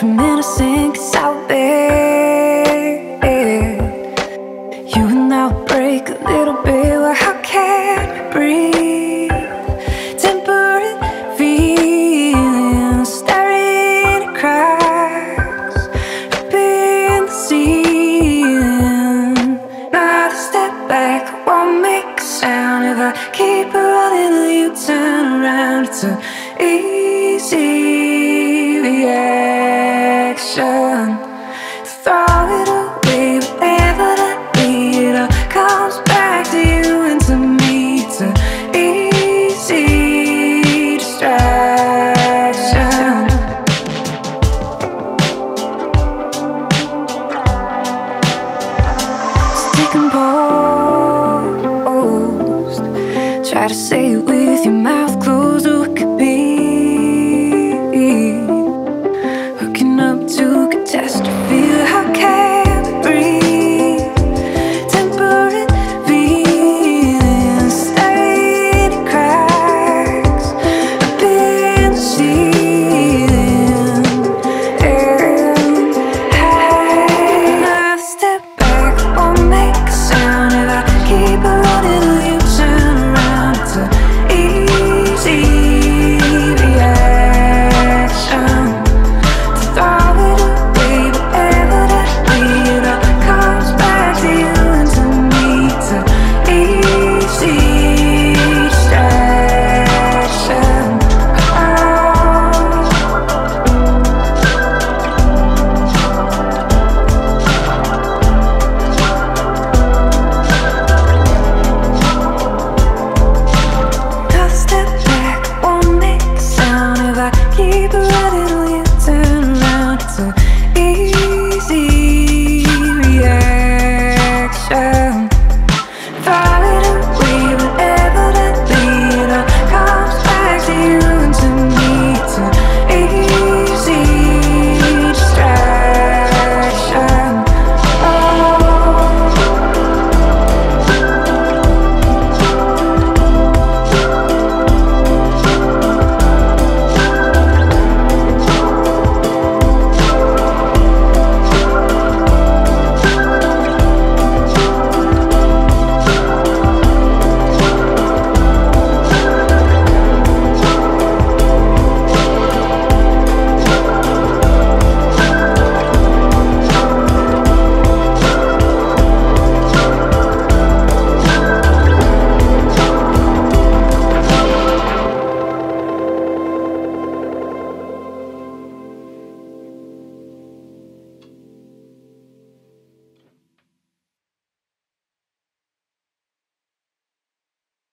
from innocent cause I'll bet You and I'll break a little bit Well, how can we breathe? Temperate feelings Staring at cracks Ripping the ceiling Another step back won't make a sound If I keep running you turn around It's an easy Try to say it with your mouth closed, ooh,